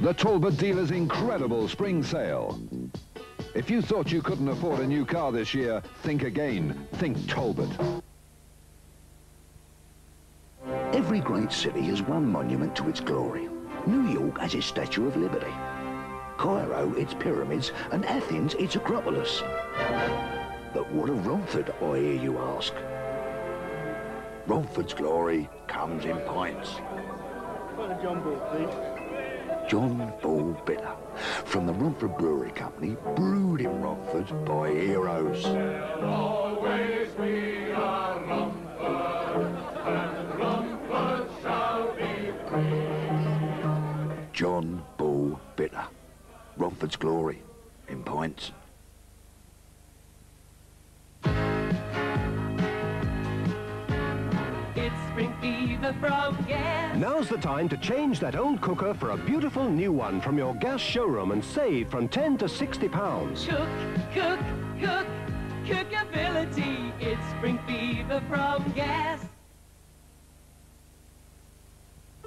The Talbot dealer's incredible spring sale. If you thought you couldn't afford a new car this year, think again. Think Talbot. Every great city has one monument to its glory. New York has its Statue of Liberty. Cairo, its pyramids, and Athens, its Acropolis. But what of Romford, I hear you ask? Romford's glory comes in pints. John Bull, please. John Bull Bitter, from the Romford Brewery Company, brewed in Romford by heroes. Always we are Romford, and Romford shall be free. John Bull Bitter, Romford's glory in pints. Now's the time to change that old cooker for a beautiful new one from your gas showroom and save from 10 to 60 pounds. Cook, cook, cook, cookability. It's spring fever from gas.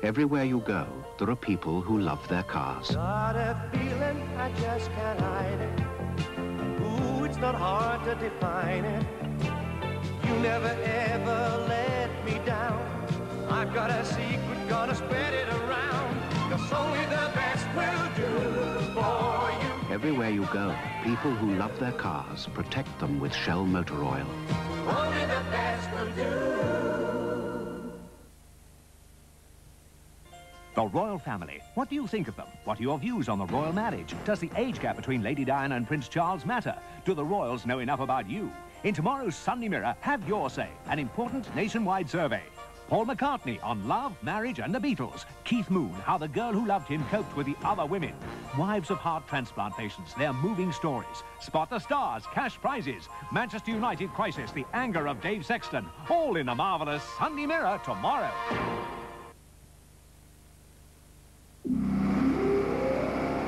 Everywhere you go, there are people who love their cars. Got a feeling I just can't hide it. Ooh, it's not hard to define it. You never ever let me down. I've got a secret, gonna spread it around. Cause only the best will do for you. Everywhere you go, people who love their cars protect them with Shell motor oil. Only the best will do. The royal family. What do you think of them? What are your views on the royal marriage? Does the age gap between Lady Diana and Prince Charles matter? Do the royals know enough about you? In tomorrow's Sunday Mirror, have your say. An important nationwide survey. Paul McCartney on love, marriage and the Beatles. Keith Moon, how the girl who loved him coped with the other women. Wives of heart transplant patients, their moving stories. Spot the stars, cash prizes. Manchester United crisis, the anger of Dave Sexton. All in the marvellous Sunday Mirror tomorrow.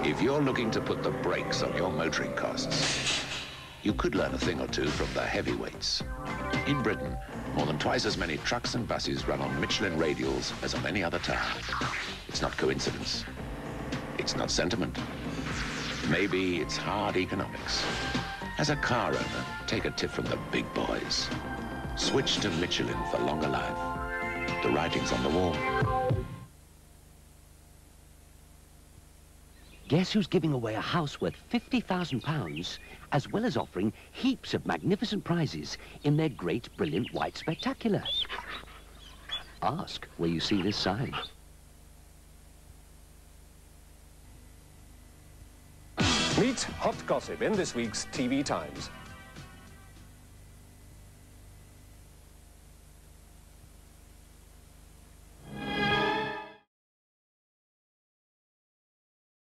If you're looking to put the brakes on your motoring costs, you could learn a thing or two from the heavyweights. In Britain, more than twice as many trucks and buses run on Michelin radials as on any other town. It's not coincidence. It's not sentiment. Maybe it's hard economics. As a car owner, take a tip from the big boys. Switch to Michelin for longer life. The writing's on the wall. Guess who's giving away a house worth £50,000, as well as offering heaps of magnificent prizes in their great, brilliant white spectacular? Ask where you see this sign. Meet hot gossip in this week's TV Times.